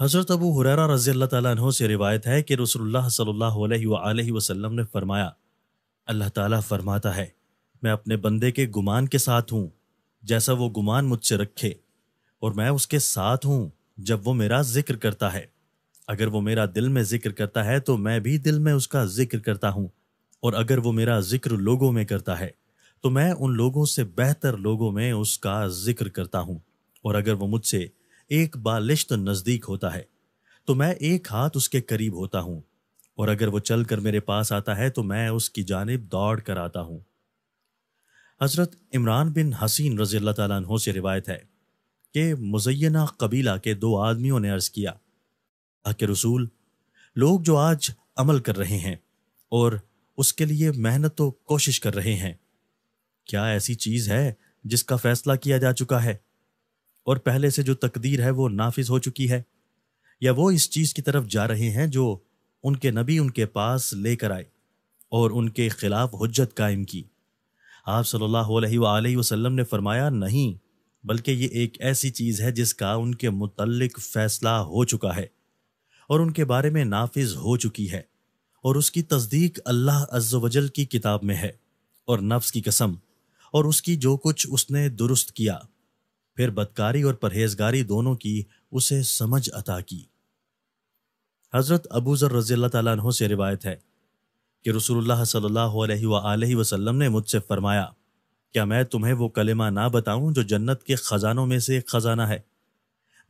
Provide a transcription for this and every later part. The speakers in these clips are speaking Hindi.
हज़रत अबू हुरैरा रज़ी अल्लाह अन्हो से रिवायत है कि रसूलुल्लाह सल्लल्लाहु अलैहि वसल्लम ने फरमाया, अल्लाह ताला फरमाता है, मैं अपने बंदे के गुमान के साथ हूँ, जैसा वो गुमान मुझसे रखे, और मैं उसके साथ हूँ जब वो मेरा ज़िक्र करता है। अगर वो मेरा दिल में ज़िक्र करता है तो मैं भी दिल में उसका ज़िक्र करता हूँ, और अगर वो मेरा ज़िक्र लोगों में करता है तो मैं उन लोगों से बेहतर लोगों में उसका ज़िक्र करता हूँ, और अगर वो मुझसे एक बालिश्त नज़दीक होता है तो मैं एक हाथ उसके करीब होता हूँ, और अगर वो चल कर मेरे पास आता है तो मैं उसकी जानब दौड़ कर आता हूँ। हज़रत इमरान बिन हसीन रज़ी अल्लाह तु से रिवायत है कि मुजैना कबीला के दो आदमियों ने अर्ज़ किया के रसूल, लोग जो आज अमल कर रहे हैं और उसके लिए मेहनत तो कोशिश कर रहे हैं, क्या ऐसी चीज़ है जिसका फैसला किया जा चुका है? और पहले से जो तकदीर है वो नाफिज हो चुकी है, या वो इस चीज़ की तरफ़ जा रहे हैं जो उनके नबी उनके पास लेकर आए और उनके खिलाफ हजत कायम की। आप सल्लल्लाहु अलैहि वसल्लम ने फरमाया, नहीं, बल्कि ये एक ऐसी चीज़ है जिसका उनके मुतल्लिक फैसला हो चुका है और उनके बारे में नाफिज हो चुकी है और उसकी तस्दीक अल्लाह अज्जवजल की किताब में है और नफ्स की कसम और उसकी जो कुछ उसने दुरुस्त किया। फिर बदकारी और परहेजगारी दोनों की उसे समझ अता की। हज़रत अबू जर रज़ी अल्लाह से रिवायत है कि रसूलुल्लाह सल्लल्लाहु अलैहि वसल्लम ने मुझसे फरमाया, क्या मैं तुम्हें वो कलेमा ना बताऊँ जो जन्नत के खजानों में से एक खजाना है?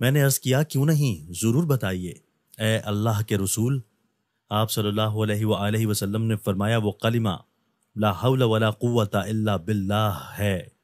मैंने अर्ज़ किया, क्यों नहीं? ज़रूर बताइए। ए अल्लाह के रसूल, आप सल्लल्लाहु अलैहि वसल्लम ने फरमाया, वो कलिमा, ला वला कुव्वता इल्ला बिल्लाह है।